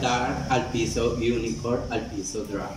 Dark al piso Unicorn al piso Drag.